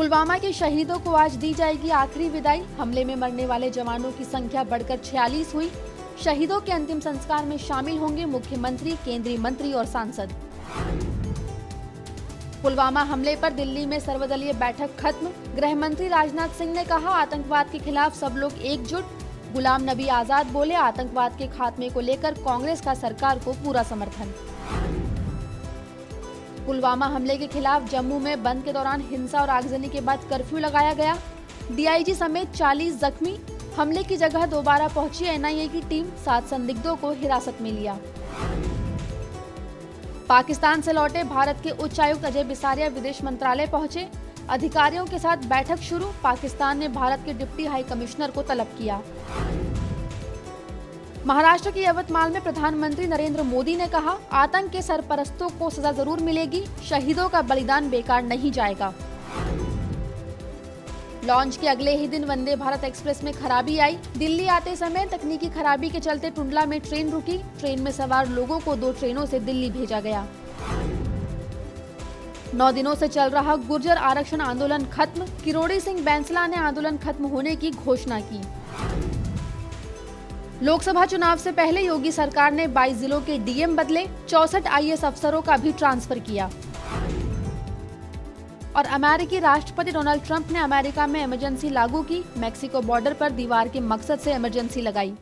पुलवामा के शहीदों को आज दी जाएगी आखिरी विदाई। हमले में मरने वाले जवानों की संख्या बढ़कर 46 हुई। शहीदों के अंतिम संस्कार में शामिल होंगे मुख्यमंत्री, केंद्रीय मंत्री और सांसद। पुलवामा हमले पर दिल्ली में सर्वदलीय बैठक खत्म। गृह मंत्री राजनाथ सिंह ने कहा, आतंकवाद के खिलाफ सब लोग एकजुट। गुलाम नबी आज़ाद बोले, आतंकवाद के खात्मे को लेकर कांग्रेस का सरकार को पूरा समर्थन। पुलवामा हमले के खिलाफ जम्मू में बंद के दौरान हिंसा और आगजनी के बाद कर्फ्यू लगाया गया। डीआईजी समेत 40 जख्मी हमले की जगह दोबारा पहुँची। एनआईए की टीम सात संदिग्धों को हिरासत में लिया। पाकिस्तान से लौटे भारत के उच्चायुक्त अजय बिसारिया विदेश मंत्रालय पहुँचे। अधिकारियों के साथ बैठक शुरू। पाकिस्तान ने भारत के डिप्टी हाई कमिश्नर को तलब किया। महाराष्ट्र के यवतमाल में प्रधानमंत्री नरेंद्र मोदी ने कहा, आतंक के सरपरस्तों को सजा ज़रूर मिलेगी, शहीदों का बलिदान बेकार नहीं जाएगा। लॉन्च के अगले ही दिन वंदे भारत एक्सप्रेस में खराबी आई। दिल्ली आते समय तकनीकी खराबी के चलते टुंडला में ट्रेन रुकी। ट्रेन में सवार लोगों को दो ट्रेनों से दिल्ली भेजा गया। नौ दिनों से चल रहा गुर्जर आरक्षण आंदोलन खत्म। किरोड़ी सिंह बैंसला ने आंदोलन खत्म होने की घोषणा की। लोकसभा चुनाव से पहले योगी सरकार ने 22 जिलों के डीएम बदले चौसठ आईएएस अफसरों का भी ट्रांसफ़र किया। और अमेरिकी राष्ट्रपति डोनाल्ड ट्रंप ने अमेरिका में इमरजेंसी लागू की। मेक्सिको बॉर्डर पर दीवार के मकसद से इमरजेंसी लगाई।